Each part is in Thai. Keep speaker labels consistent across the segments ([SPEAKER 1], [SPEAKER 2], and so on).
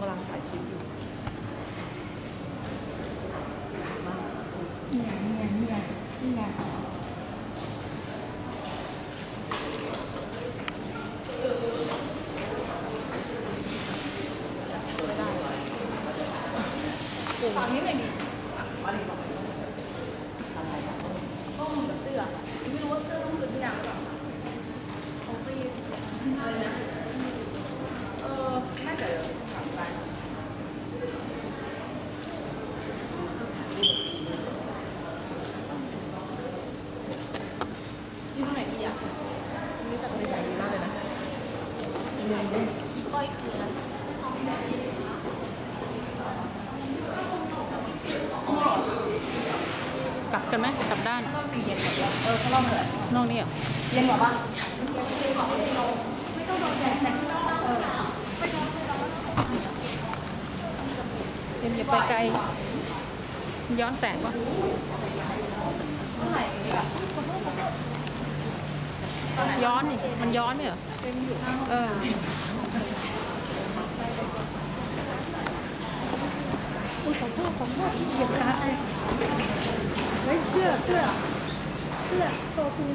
[SPEAKER 1] กำลังถ่ายคลิปอยู่
[SPEAKER 2] เนี่ยเนี่ยเนี่ยเนี่ย
[SPEAKER 3] ฝั่งนี้ไม่ดีต้องกับเสื้อไม่รู้ว่าเสื้อต้องคือที่นางหรือเปล่าเขาไปอะไรนะ เออน่าจะได้ที่เท่าไหร่ดีอะ
[SPEAKER 1] นี่ตัดในใจดีมากเลยนะ
[SPEAKER 3] อีก้อยคืออะไร
[SPEAKER 1] กลับกันไหมกลับด้าน
[SPEAKER 3] ต้องจริงเย็นแบบว่าเออเขาเล่าเลย
[SPEAKER 1] นอกนี่เหรอ
[SPEAKER 3] เย็นกว่าปะ
[SPEAKER 1] เย็นอย่าไปไกล ย้อนแสงวะย้อนนี่มันย้อนไหมเหรอเออ
[SPEAKER 2] อุ้ยขอโทษขอโทษเหยียบขาไปเฮ้ยเสื้อเสื้อเสื้อโชว์คุณ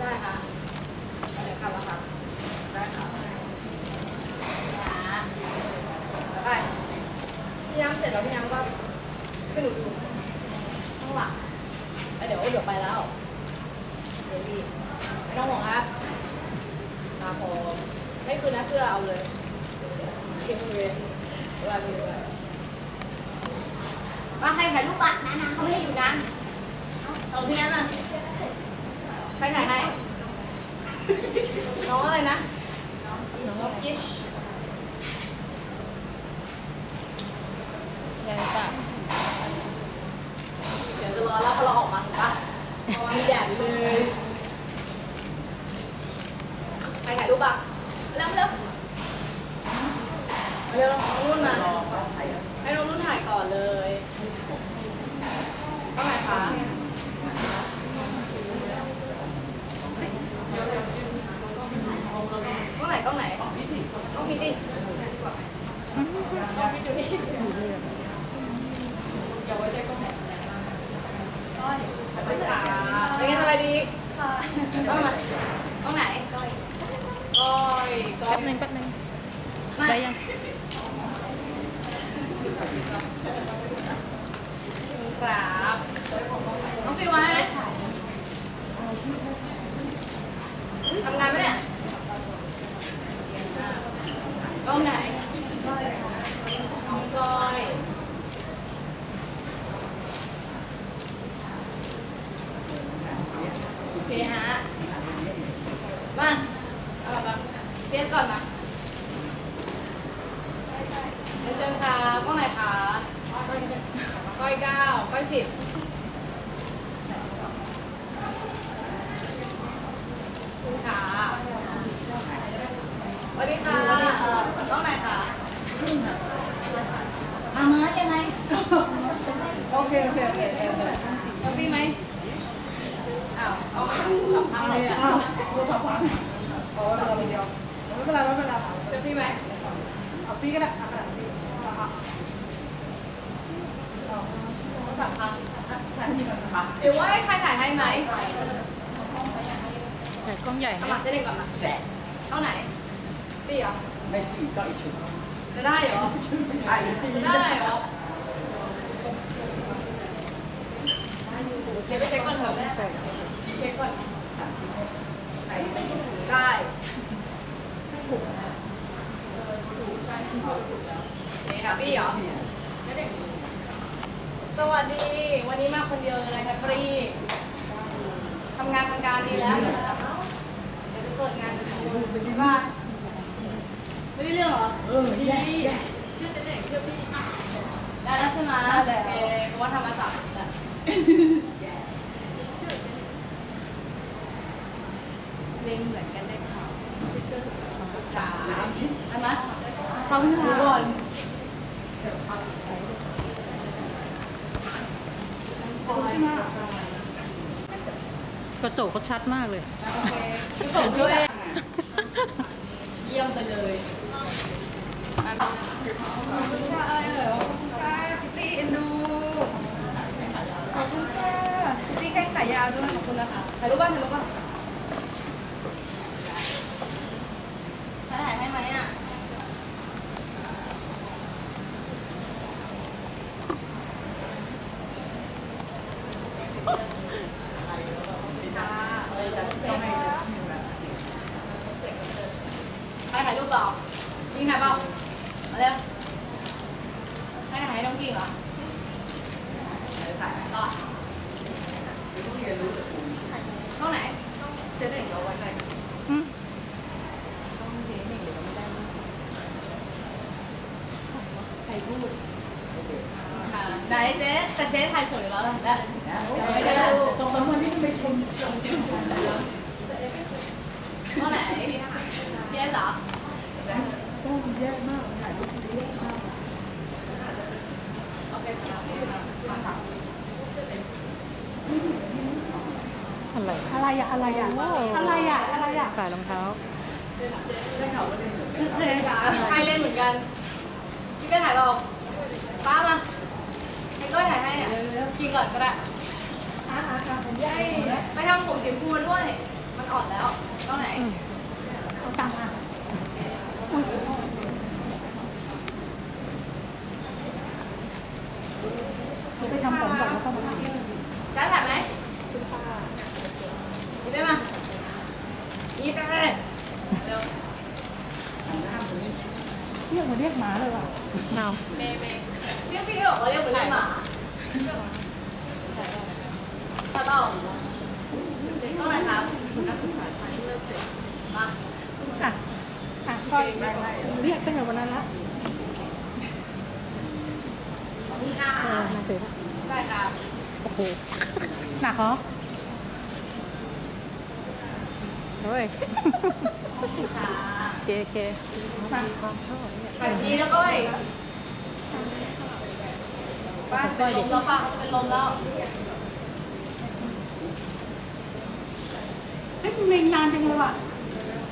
[SPEAKER 3] ได้ค่ะอะไรกลับแล้วค่ะได้ค่ะไปพี่ น้ำเสร็จแล้วพี่น้ำก็ขึ้นหนูอยู่ข้างหลังแล้วเดี๋ยวเดี๋ยวไปแล้วเดี๋ยวพี่ไม่ต้องห่วงครับตาพอไม่คืนนะเสื้อเอาเลยเก็บเลยเวลาพี่ด้วยมาใครถ่ายรูปอะนานๆเขาไม่ให้อยู่นานเอาพี่น้ำอะใครถ่ายให้น้องอะไรนะน้องกิชยังจ้ะเดี๋ยวจะรอแล้วพอเราออกมาถูกปะเพราะว่ามีแดดเลยใครถ่ายรูปอะเร็วเร็วเร็วน้องนุ่นมาให้น้องนุ่นถ่ายก่อนเลยต้องไหนคะต้องไหนต้องไหนต้องพิธีต้องพิธีอย่าไว้ใจกล้องไหนก้อยเป็นไงสบายดีค่ะต้องมาต้องไหนก้อยก้ อยก้อ
[SPEAKER 1] แป๊
[SPEAKER 3] ย
[SPEAKER 1] บนึงแป๊บนึง
[SPEAKER 3] ไม่
[SPEAKER 1] ได้ยัง
[SPEAKER 3] ครับน้องฟิวมาไหมทำงานไหมเนี่ยกล้องไหนน้องก้อยโอเคฮะ มาเอาแบบมาเฟียสก่อนมาเดี๋ยวเชิญค่ะกล้องไหนคะก้อยเก้าก้อยสิบคุณค่ะสวัสดีค่ะกล้องไหนคะ
[SPEAKER 2] มามายังไง
[SPEAKER 4] โอเคโอเคโอเคโอเค
[SPEAKER 3] แฮปปี้ไหมอ้าวเอาสองครั้งเลยอะ
[SPEAKER 4] อ้าวดูสองครั้งเอาไว้เป็นเราเดียวไม่เป็นไรไม่เป็นไร
[SPEAKER 3] แฮปปี้ไหม
[SPEAKER 4] เอาฟรีก็ได้เอากระดาษฟรีเอาเอาเอา
[SPEAKER 3] สามครั้ง
[SPEAKER 4] ถ่ายให้ดีก่อนนะคะ
[SPEAKER 3] หรือว่าให้ใครถ่ายให้ไหม
[SPEAKER 1] ถ่ายกล้องใหญ่
[SPEAKER 3] ส
[SPEAKER 1] ไหม
[SPEAKER 3] มัครเส้นเองก่อนมา
[SPEAKER 4] แสะ
[SPEAKER 3] เท่าไหนพี่เหรอ
[SPEAKER 4] ไม่ฟรีก็อีกชุด
[SPEAKER 3] จะได้เหรอ
[SPEAKER 4] ถ่ายฟรี
[SPEAKER 3] จะได้เหรอเดี๋ยวไปเช็คก่อนเถอะเช็คก่อนได้นี่ค่ะพี่เหรอสวัสดี วันนี้มาคนเดียวเลยนะคะฟรีทำงานทางการดีแล้ว เดี๋ยวจะเกิดงานจะถูกว่าไม่ได้เรื่องเหรอ
[SPEAKER 4] เออแย่แย่
[SPEAKER 3] ชื่อเจ๊เด็กชื่อพี่ได้แล้วใช่ไหม
[SPEAKER 4] ได้แล้ว
[SPEAKER 3] โอเคเพราะว่าทำมาสามอาทิตย์แล้วเล็งเหมือนกันได้ข่าวจ๋าใช่ไหม
[SPEAKER 4] ขอบคุณ
[SPEAKER 3] ทุกค
[SPEAKER 4] ค่ะ
[SPEAKER 3] น
[SPEAKER 4] โจ้
[SPEAKER 3] เขา
[SPEAKER 1] ชัดมากเลย
[SPEAKER 3] โอเคส่งตัวเองเยี่ยมไปเลยขอบคุณค่ะอะไรเอ่ยขอบคุณค่ะพิตตี้เอ็นดู ขอบคุณค่ะพิตตี้แข้งขายาวด้วยขอบคุณนะคะถ่ายรูปบ้างถ่ายรูปบ้างถ่ายให้ไหมอะ ใครถ่ายรูปเปล่า กิ้งถ่ายเปล่ามาเร็วใครถ่ายให้น้องกิ้งเหรอถ่ายก่อนห้องไหน
[SPEAKER 4] เจ๊เด็ กเราไว้ใจกัน
[SPEAKER 1] อืม
[SPEAKER 4] ต้องเจ๊เด็กเราไม่ได้ใครพูด
[SPEAKER 3] ค่ะไหนเจ๊แต่เจ๊ถ่ายสวยอยู่แล้วล่ะได้
[SPEAKER 4] ไม่ได้ตร
[SPEAKER 3] อง
[SPEAKER 4] แย่มากถ่ายรูปแย่มาก
[SPEAKER 3] อะอะ
[SPEAKER 1] ไร
[SPEAKER 2] อะไรอะอะไรอะอะไรอะอะไรอะ
[SPEAKER 1] ขายรองเท้า
[SPEAKER 3] ใครเล่นเหมือนกันพี่ก็ถ่ายเราป้ามาให้ก้อยถ่ายให้เนี่ยกินก่อนก็ได้
[SPEAKER 2] อาอาค่ะผมย่า
[SPEAKER 3] ไม่ทำผมสีพูด้วย มันอ่อนแล้วต้องไหน
[SPEAKER 2] เอาตังค์อะเดี๋ยวไปทำผมก่อนแล้วก็มาทำ
[SPEAKER 3] ได้ถ่ายไหมยิ้มได้มายิ้มได้เร็ว
[SPEAKER 2] เรียกมาเรียกหมาเลยว่ะ
[SPEAKER 1] เอา
[SPEAKER 3] เรียกพี่บอกว่าเรียกเหมือนเรียกหมาถ่ายเปล่าต้องไหนครับนักศึกษาชั้นเลิกเสร็จมา
[SPEAKER 2] อะอะก็เรียกตั้งแต่วันนั้นละ
[SPEAKER 3] ขอบคุณค่ะ
[SPEAKER 1] เออน่าซื้อละ
[SPEAKER 3] ได้ครับ
[SPEAKER 1] โอ้โห
[SPEAKER 2] หนักเหรอ
[SPEAKER 1] เฮ้ย
[SPEAKER 3] ขอบคุณค่ะ
[SPEAKER 1] เคเคความชอบเนี่ย
[SPEAKER 3] กัดดีแล้วก้อยป้าจะเป็นลมแล้วป้าเขาจะเป็นลมแล้ว
[SPEAKER 2] เฮ้ยมันเล็งนานจังเลยว่ะ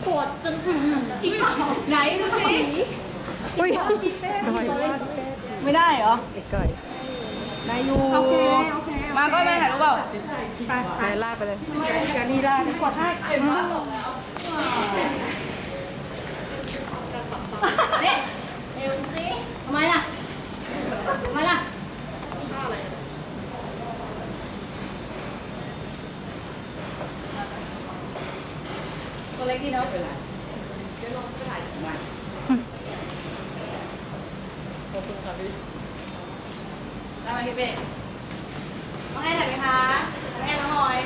[SPEAKER 3] ปวดจนจริงเปล่าไหนดูสิ
[SPEAKER 1] อุ้ยทำไม
[SPEAKER 3] ไม่ได้เหรอ
[SPEAKER 1] ไอ้ก้อย
[SPEAKER 3] ได้อยู่
[SPEAKER 2] โอเคโอเค
[SPEAKER 3] มาก็ได้ถ่ายรูปเปล่า
[SPEAKER 2] ไปไป
[SPEAKER 1] ลากไปเลย
[SPEAKER 2] อย่านีลาดีกว่าให้
[SPEAKER 3] เนี่ยเอวสิทำไมล่ะทำไมล่ะตัวเล็กดีเนาะ
[SPEAKER 4] เป็นไรเจ๊ลองก็ถ่ายมาขอบคุณค่ะพี่
[SPEAKER 3] ได้ไหมพี่เป้น้องแอนถ่ายไหมคะน้องแอนน้องออย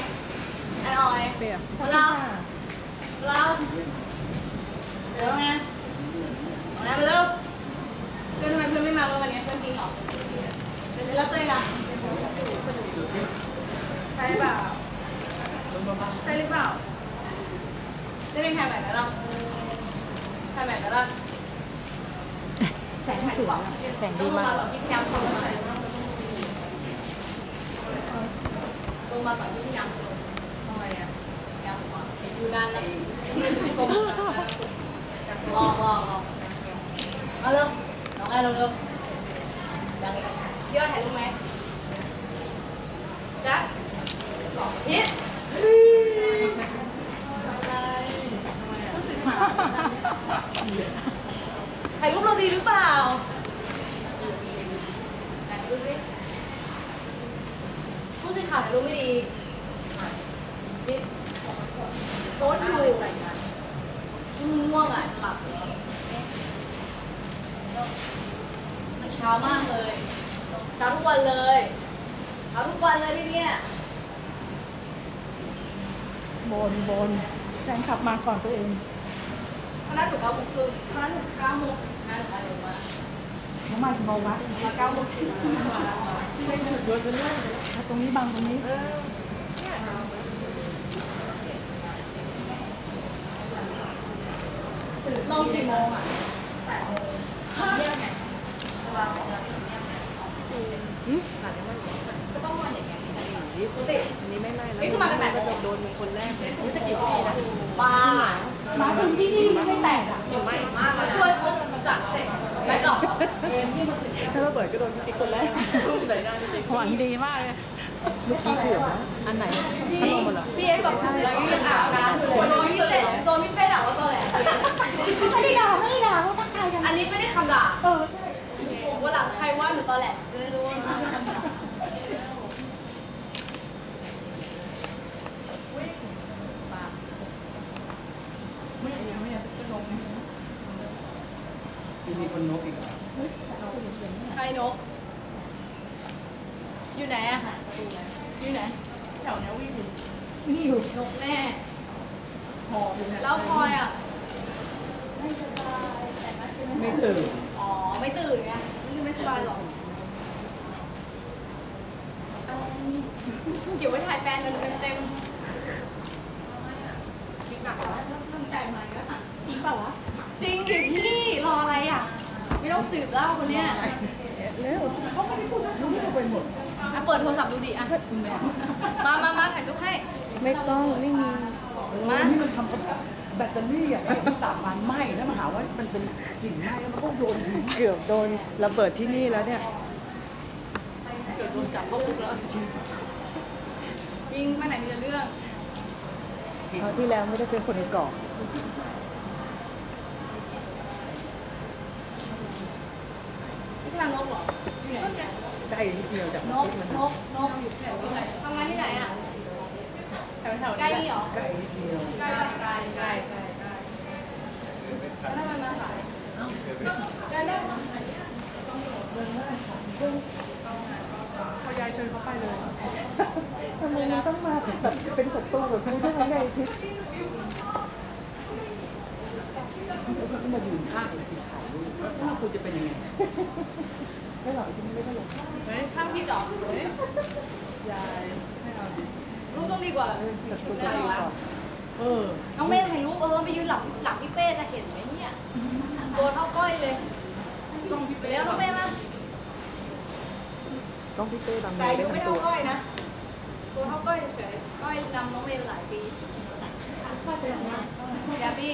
[SPEAKER 3] แอนออย
[SPEAKER 1] เปรี้ยว
[SPEAKER 3] เราเราเดี๋ยวน้องแอนน้องแอนไปเร็วเพื่อนทำไมเพื่อนไม่มาวันนี้เพื่อนจริงเหรอ แล้วตัวเองอะใช่เปล่า ใช่หรือเปล่าจะได้ถ่ายแบบไหนล่ะถ่ายแบบไหนล่ะแสงถ่ายหรือเปล่า
[SPEAKER 1] แต่ง
[SPEAKER 3] ต้
[SPEAKER 1] ดี
[SPEAKER 3] องลง
[SPEAKER 1] มา
[SPEAKER 3] มาก่อกนที่พี่ยามลงมาหน่อยลงมาก่อนที่พี่ยามลงทำไมอะยามก่อนอยู่ด้านนั้นที่กรมสาธารณสุขรอรอรอมาเร็วน้องไอ้เร็วเร็วยัง พี่ว่าถ่ายรูปไหมจ๊ะสองพีทถ่ายรูปเราดีหรือเปล่าไหนดูสิผู้สื่อข่าวถ่ายรูปไม่ดีนี่โพสต์อยู่ง่วงอะจะหลับเหรอมันเช้ามากเลย เช้าทุกวันเลยเช้าทุกวันเลยที่เนี่ย
[SPEAKER 2] บนบนแฟนขับมาก่อนตัวเอง
[SPEAKER 3] คณะหนูเก้าโมงครึ่งคณะหนูเก้าโมงสิบห้าหนูมาเร็วมาก
[SPEAKER 2] น้ำมันเบาวะ
[SPEAKER 3] มาเก้าโมงสิบห้า
[SPEAKER 2] เอาตรงนี้บังตรงนี้
[SPEAKER 3] ลงกี่โมงอะเยี่ยมไง ก็ต้องวันอย่างเงี้ยปกติ
[SPEAKER 4] อันนี้ไม่ไม้แล้ว
[SPEAKER 3] นี่คือมากันแบบ
[SPEAKER 4] กระโดดโดนมึงคนแรกเลย
[SPEAKER 3] จะกี่ปีนะบ้า
[SPEAKER 2] หมาถึงที่นี่ไม่แตกอะ
[SPEAKER 3] อยู่ไม่มากช่วยเขาจัดเสร็จแม่ดอก
[SPEAKER 4] ถ้าระเบิดก็โดนพี่ติ๊กคนแรกรูปไหนได้พี่ติ๊ก
[SPEAKER 1] หวังดีมากเลย
[SPEAKER 4] เมื่อกี้เกือบนะอันไหนพัดลมเหรอ
[SPEAKER 3] พี่เอ็บอกฉันแล้วยังอาบน้ำอยู่เลยโดนพี่เตะโดนพี่เป้ด่าว่าตัวแหละ
[SPEAKER 2] ไม่ได้ด่าไม่ได้ด่าเขาทักทายกัน
[SPEAKER 3] อันนี้ไม่ได้คำด่า
[SPEAKER 2] เออใช่
[SPEAKER 3] วันหลังใครว่าหนูตอนแหลจะได้รู้ว่า
[SPEAKER 4] มีคนนกอีก
[SPEAKER 3] ใครนก อยู่ไหนอะอยู่ไหน
[SPEAKER 4] แถวนี้วิ่งอยู่
[SPEAKER 3] นี่อยู่นกแน่
[SPEAKER 4] หออยู่เนี่ย
[SPEAKER 3] แล้วพลอยอะไม่สบายแต่ก็
[SPEAKER 4] ไม่ตื่น
[SPEAKER 3] อ๋อ ไม่ตื่นไง คือไม่สบายหรอกเอิ่มเดี๋ยวไว้ถ่ายแฟนกันเต็มๆคิดหนักแล้วตั้งใจมาก็ค่ะ
[SPEAKER 2] จริงเปล่าวะ
[SPEAKER 3] จริงดิพี่รออะไรอะ ไม่ต้องสืบแล้วคนเนี้ย
[SPEAKER 4] แล้วเขาไม่ได้พูดนะรู้ไปหมด
[SPEAKER 3] อะเปิดโทรศัพท์ดูดิอะมามามาถ่ายรูปให้
[SPEAKER 4] ไม่ต้องไม่มี
[SPEAKER 3] มา
[SPEAKER 5] นี่มันทำกับ แบตเตอรี่อะสามวันไหม้แล้วมาหาว่ามันเป็นกลิ่นไหม้แล้วมันก็โยนทิ้ง
[SPEAKER 4] เกือบโดนระเบิดที่นี่แล้วเนี่ย
[SPEAKER 3] ยิงไปไหนมีแต่เรื่อง
[SPEAKER 4] คราวที่แล้วไม่ได้เป็นคนในเกาะ
[SPEAKER 3] ที่ทางนกเหรออยู่ไหน
[SPEAKER 5] ใกล้นิดเดียวจาก
[SPEAKER 3] นกนกนกอยู่ที่ไหนทำงานที่ไหนอะ
[SPEAKER 5] แถวๆ
[SPEAKER 3] ใกล้นี่เหรอ
[SPEAKER 5] ใกล้นิดเดียว
[SPEAKER 3] ใกล้ใกล้ใกล้ใกล้ใกล้แล้วทำไมมาสายได้ได้
[SPEAKER 5] พอยายเชิญเขาไปเลย
[SPEAKER 4] ทำไมมันต้องมาแบบเป็นศัตรูกับกูใช่ไหมไงทิพย์
[SPEAKER 5] ก็มายืนข้างเลยถ่ายรูปว่ากูจะเป็นยังไง
[SPEAKER 4] ไม่หรอกที่นี่ไม่ตลก
[SPEAKER 3] ข้างผิดเหรอ
[SPEAKER 5] ยาย ให้เอาดิ
[SPEAKER 3] รู้ต้องดีกว่า
[SPEAKER 4] ศัตรูตัวเองก่อน
[SPEAKER 5] เออ
[SPEAKER 3] น้องเมย์ถ่ายรูปเออไปยืนหลังหลังพี่เป้จะเห็นไหมเนี่ยตัวเท่าก้อยเลยต้องพี่เป้แล้วน้องเมย์มา
[SPEAKER 4] ต้องพี่เต้บาง
[SPEAKER 3] แต่
[SPEAKER 4] เม
[SPEAKER 3] อา
[SPEAKER 4] ย์ได้
[SPEAKER 3] ยุไม่
[SPEAKER 4] ทั้ง
[SPEAKER 3] เท่า
[SPEAKER 4] ตัว
[SPEAKER 3] ก้อยนะตัวเท่าก้อยเฉยๆก้อยนำน้องเมย์มาหลายปีก้อยเป็นอย่างนี้แกปี้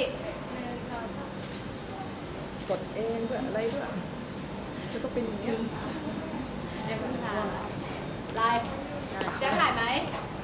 [SPEAKER 3] หนึ่งสองสาม
[SPEAKER 4] กดเองด้วยอะไรด้วยจะต้องเป็นอย่างเงี้ย
[SPEAKER 3] ไลน์จะถ่ายไหม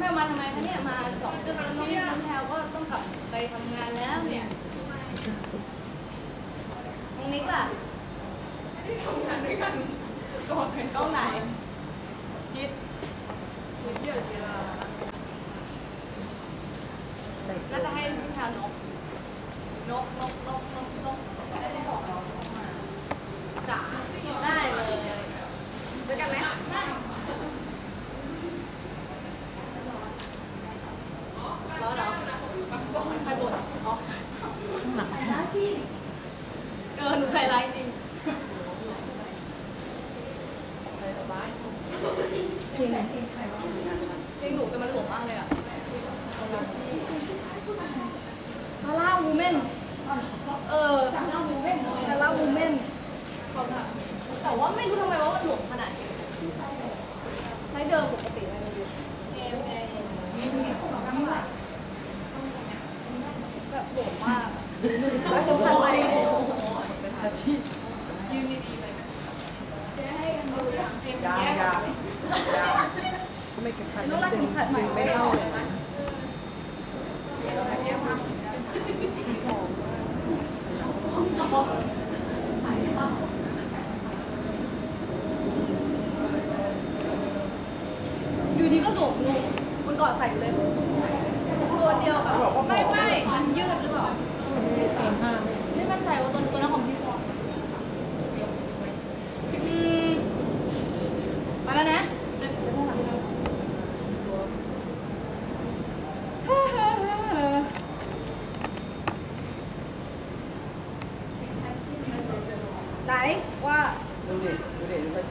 [SPEAKER 3] แล้วเวลา
[SPEAKER 4] เย็
[SPEAKER 5] นถ่ายรูปกับพี่แฟนยอมนะโอ้ถามว่ามุมเดียวกันอะแค่เออเต็ม
[SPEAKER 3] ไปแล้วนะเดี๋ยวพี่ยังลงมาใครถ่ายรูปไหมน้องแพลวถ่ายรูปไหมคะน้องแพลวมาทำไมคะเนี่ยมาสองจุดแล้วน้องน้องแพลวก็ต้องกลับไปทำงานแล้วเนี่ยน้องนิกล่ะทำงานด้วยกันก่อนเป็นกล้องไหนคิดคิดเยอะเวลา
[SPEAKER 4] ใส่
[SPEAKER 3] น่าจะให้พี่แพลวนกนกนกนกนก นกจะได้ไม่บอกเราจ้ะได้เลยด้วยกันไหมร้อนเหรอใครบ่นอ๋อหนักหน้าที่เกินหนูใส่ร้ายจริง
[SPEAKER 2] จริง
[SPEAKER 3] เพลงหนูแต่มันหลวมมากเลยอะซาร่าวูแมนเออซาร่าวูแมนซาร่าวูแมนแต่ว่าไม่รู้ทำไมว่ามันหลวมขนาดนี้ใช้เดิมปกติเลยดูเอมเอแบบหลวมมากแล้วทุกคนไป
[SPEAKER 5] เป็นอาชีพ
[SPEAKER 3] ยืนดีๆไปเจ๊ให้กันดูอย่างเจมส์
[SPEAKER 5] ยา
[SPEAKER 3] แยก
[SPEAKER 5] ยา
[SPEAKER 4] ไม่เข็มขัด
[SPEAKER 3] ต้องรัก
[SPEAKER 4] ดึ
[SPEAKER 3] เข็
[SPEAKER 4] ง
[SPEAKER 3] มขัดใหม่
[SPEAKER 4] ไม่เข้าเลยนะ
[SPEAKER 3] อยู่ดีก็โดดลงมันกอดใส่อยู่เลย ตัวเดียวกับไม่ไม่มันยืดหรือเปล่า
[SPEAKER 1] เกมห้า
[SPEAKER 3] ไม่มั่นใจว่าตัวตัวนั้นของพี่ฟองอืมไปแล้วนะ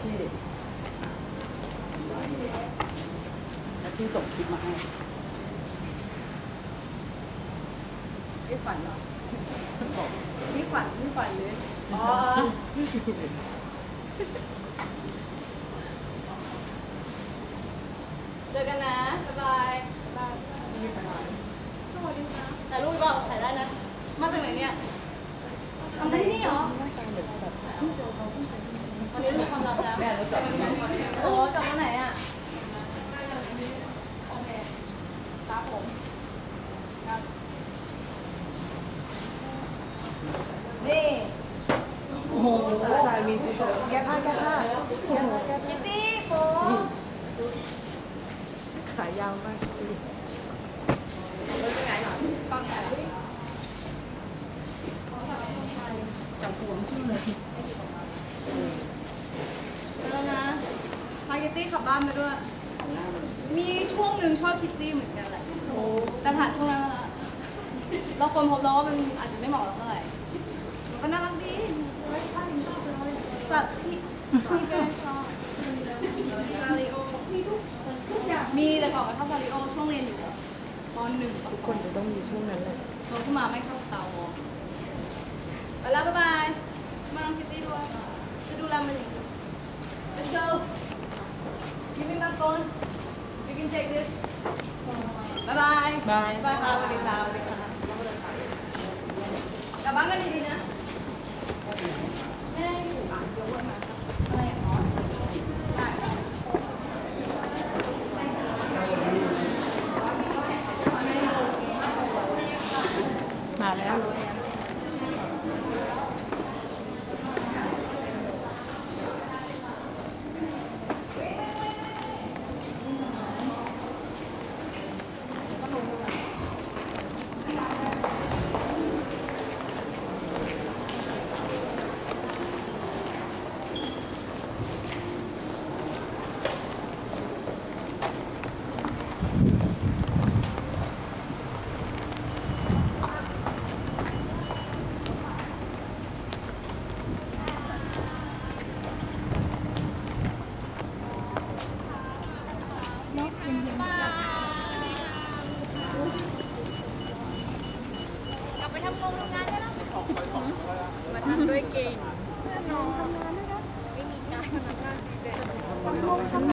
[SPEAKER 5] ชี่ดิอาชี่ส่งคลิปมาให้ไอ้ฝันเหรอบอก
[SPEAKER 3] นี่ขวัญนี่ขวัญเลยอ๋อเจอกันนะ บ๊ายบายบ๊ายบายสวัสดีค่ะแต่รูปก็ถ่ายได้นะ มาจากไหนเนี่ยทำได้ที่นี่เหรอ วันนี้มีความลับแล้ว
[SPEAKER 5] แม่รู้จักไหม
[SPEAKER 3] โอ้กลับมาไหนอะ โอเค ครับผม ครับ นี่
[SPEAKER 4] โอ้โหลายมีสีเขียวแก้ผ้าแก้ผ้าแก้ผ้าแก้ผ้า
[SPEAKER 3] คิตตี้โป
[SPEAKER 4] ขายาวมากดูดิ
[SPEAKER 3] ฟังแต่
[SPEAKER 5] จับหัวขึ้นเลย
[SPEAKER 3] แล้วนะพาคิตตี้ขับบ้านไปด้วย มีช่วงหนึ่งชอบคิตตี้เหมือนกันแหละแต่ผ่านช่วงนั้นมาแล้วเราคนพบแล้วว่ามันอาจจะไม่เหมาะเราเท่าไหร่ มันก็น่ารักดีสัตว์ที่ที่เป็นชอบซาริโอมีแต่ก่อนก็ชอบซาริโอช่วงเรียนอยู่ปหนึ่ง
[SPEAKER 4] ทุกคนจะต้องมีช่วงนั้นแหละ
[SPEAKER 3] โตขึ้นมาไม่เข้าเตาวอไปแล้วบ๊ายบาย มาน้องคิตตี้ด้วยจะดูแลมันอย่างดี Let's go phone You can take this บ๊ายบาย
[SPEAKER 1] บาย
[SPEAKER 3] บายค่